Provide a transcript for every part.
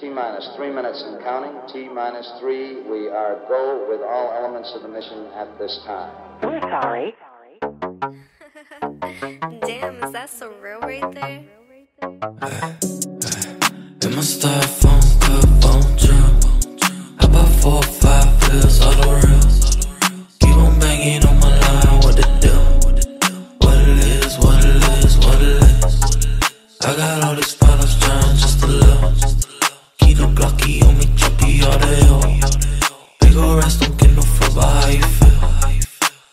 T minus three minutes and counting. T minus three. We are go with all elements of the mission at this time. We're sorry. Damn, is that so real right there? In my styrofoam cup on drip. How about four or five pills, all the real. Keep on banging on my line, what the deal? What it is, what it is, what it is. I got all these problems trying just to live. The on me, choppy all the hill. Big ol' rest, don't get no fuck about how you feel.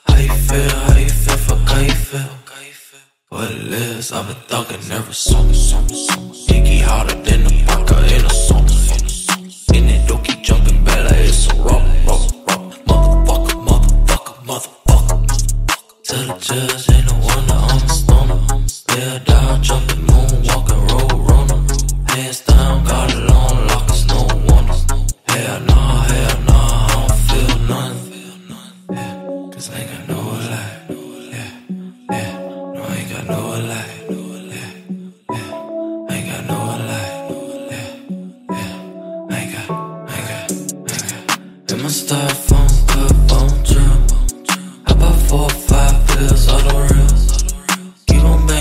How you feel, how you feel, fuck how you feel. What it is, I've been thugging ever since. Diggy harder than a vodka in a song. In it, keep jumping like it's a rock, rock, rock. Motherfucker, motherfucker, motherfucker. Tell the judge ain't no wonder I'm a stoner. Lay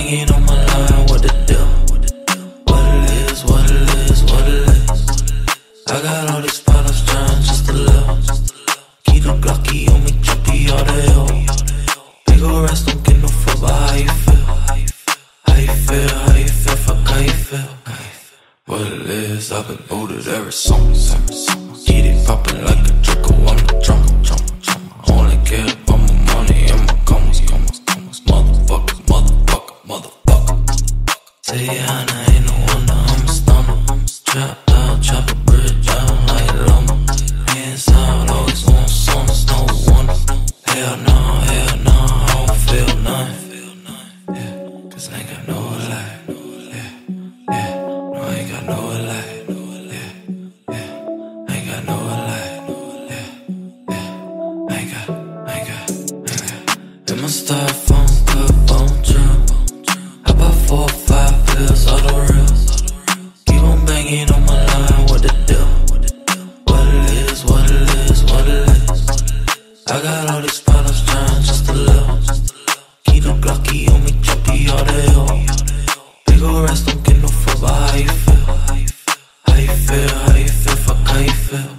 Keep on my line, what the deal? What it is, what it is, what it is. I got all these problems trying just to live. Keep the Glocky on me, choppy all the hill. Big ol' rest, don't get no fuck about how you feel. How you feel, how you feel, fuck how you feel. What it is, I've been booted ever since. Get it poppin' like a Say ain't no wonder I'm a stunner. Trapped out, chop a bridge out like lumber. Hands out, always want some. Hell hell I don't feel. Yeah, cause I ain't got no life. Yeah, yeah, no, I ain't got no life. Yeah, yeah, I ain't got no life. Yeah, yeah, I ain't got, I ain't got, I ain't got. My on drip. How about four five pills, all the real. Keep on banging on my line, what the deal? What it is, what it is, what it is. I got all these problems trying just to live. Keep the Glocky on me, choppy all the hill. Big ol' rest, don't get no fuck about how you feel. How you feel, how you feel, fuck how you feel.